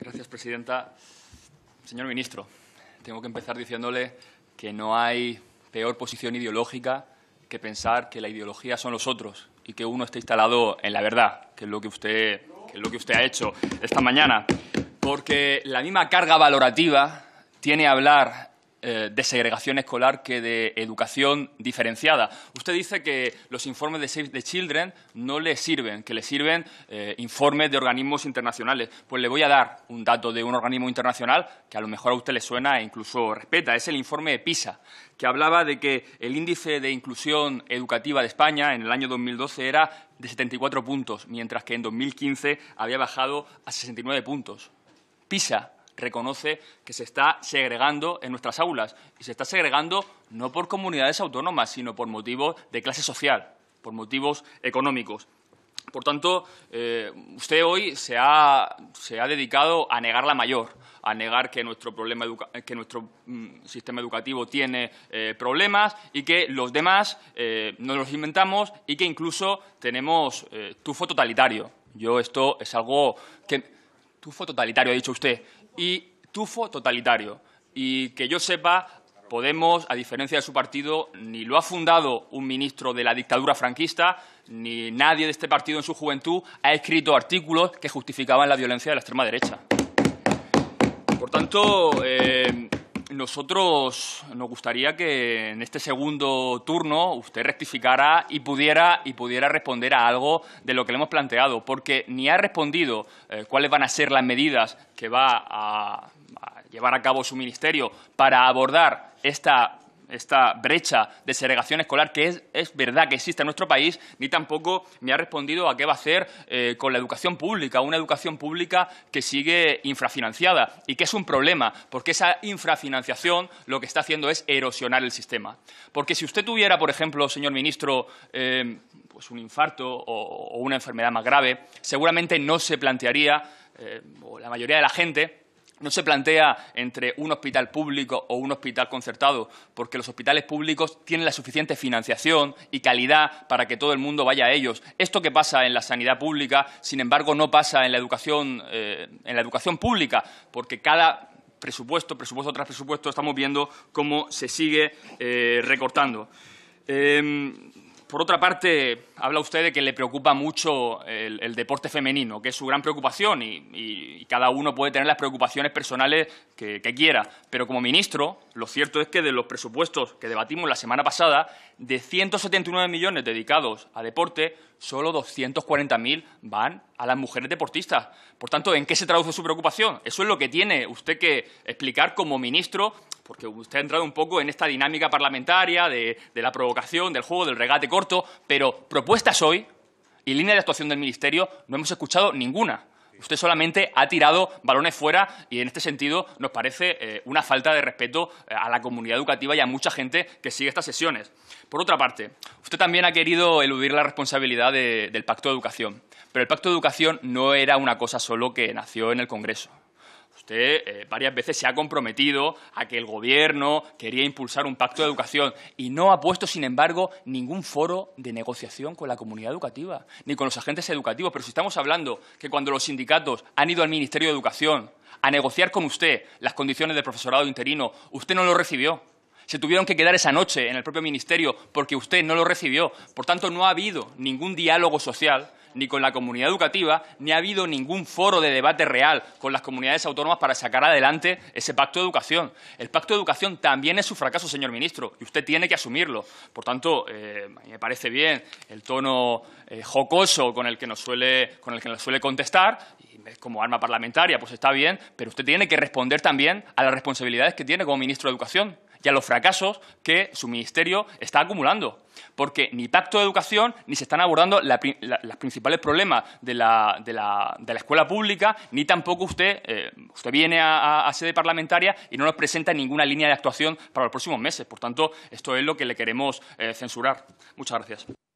Gracias, presidenta. Señor ministro, tengo que empezar diciéndole que no hay peor posición ideológica que pensar que la ideología son los otros y que uno está instalado en la verdad, que es lo que usted, que es lo que usted ha hecho esta mañana. Porque la misma carga valorativa tiene hablar eh, de segregación escolar que de educación diferenciada. Usted dice que los informes de Save the Children no le sirven, que le sirven eh, informes de organismos internacionales. Pues le voy a dar un dato de un organismo internacional que a lo mejor a usted le suena e incluso respeta. Es el informe de PISA, que hablaba de que el índice de inclusión educativa de España en el año 2012 era de 74 puntos, mientras que en 2015 había bajado a 69 puntos. PISA reconoce que se está segregando en nuestras aulas y se está segregando no por comunidades autónomas, sino por motivos de clase social, por motivos económicos. Por tanto, eh, usted hoy se ha, dedicado a negar la mayor, a negar que nuestro, problema que nuestro mm, sistema educativo tiene eh, problemas y que los demás eh, no los inventamos y que incluso tenemos tufo totalitario. Yo esto es algo que... Tufo totalitario, ha dicho usted y tufo totalitario. Y que yo sepa, Podemos, a diferencia de su partido, ni lo ha fundado un ministro de la dictadura franquista, ni nadie de este partido en su juventud ha escrito artículos que justificaban la violencia de la extrema derecha. Por tanto, eh, nosotros nos gustaría que en este segundo turno usted rectificara y pudiera, y pudiera responder a algo de lo que le hemos planteado, porque ni ha respondido eh, cuáles van a ser las medidas que va a llevar a cabo su ministerio para abordar esta esta brecha de segregación escolar que es, verdad que existe en nuestro país, ni tampoco me ha respondido a qué va a hacer eh, con la educación pública, una educación pública que sigue infrafinanciada y que es un problema, porque esa infrafinanciación lo que está haciendo es erosionar el sistema. Porque si usted tuviera, por ejemplo, señor ministro, eh, pues un infarto o, una enfermedad más grave, seguramente no se plantearía, eh, o la mayoría de la gente, no se plantea entre un hospital público o un hospital concertado, porque los hospitales públicos tienen la suficiente financiación y calidad para que todo el mundo vaya a ellos. Esto que pasa en la sanidad pública, sin embargo, no pasa en la educación, eh, en la educación pública, porque cada presupuesto, presupuesto tras presupuesto, estamos viendo cómo se sigue eh, recortando. Em, por otra parte, habla usted de que le preocupa mucho el, deporte femenino, que es su gran preocupación y, cada uno puede tener las preocupaciones personales que, quiera. Pero como ministro, lo cierto es que de los presupuestos que debatimos la semana pasada, de 179 millones dedicados a deporte, solo 240.000 van a las mujeres deportistas. Por tanto, ¿en qué se traduce su preocupación? Eso es lo que tiene usted que explicar como ministro porque usted ha entrado un poco en esta dinámica parlamentaria de, la provocación, del juego, del regate corto, pero propuestas hoy y línea de actuación del Ministerio no hemos escuchado ninguna. Usted solamente ha tirado balones fuera y en este sentido nos parece eh, una falta de respeto eh, a la comunidad educativa y a mucha gente que sigue estas sesiones. Por otra parte, usted también ha querido eludir la responsabilidad del Pacto de Educación, pero el Pacto de Educación no era una cosa solo que nació en el Congreso. Usted eh, varias veces se ha comprometido a que el Gobierno quería impulsar un pacto de educación y no ha puesto, sin embargo, ningún foro de negociación con la comunidad educativa, ni con los agentes educativos. Pero si estamos hablando que cuando los sindicatos han ido al Ministerio de Educación a negociar con usted las condiciones del profesorado interino, usted no lo recibió. Se tuvieron que quedar esa noche en el propio Ministerio porque usted no lo recibió. Por tanto, no ha habido ningún diálogo social ni con la comunidad educativa, ni ha habido ningún foro de debate real con las comunidades autónomas para sacar adelante ese pacto de educación. El pacto de educación también es su fracaso, señor ministro, y usted tiene que asumirlo. Por tanto, eh, me parece bien el tono eh, jocoso con el que nos suele, con el que nos suele contestar, como arma parlamentaria, pues está bien, pero usted tiene que responder también a las responsabilidades que tiene como ministro de Educación y a los fracasos que su ministerio está acumulando. Porque ni pacto de educación ni se están abordando los principales problemas de la, escuela pública, ni tampoco usted, eh, usted viene a, sede parlamentaria y no nos presenta ninguna línea de actuación para los próximos meses. Por tanto, esto es lo que le queremos eh, censurar. Muchas gracias.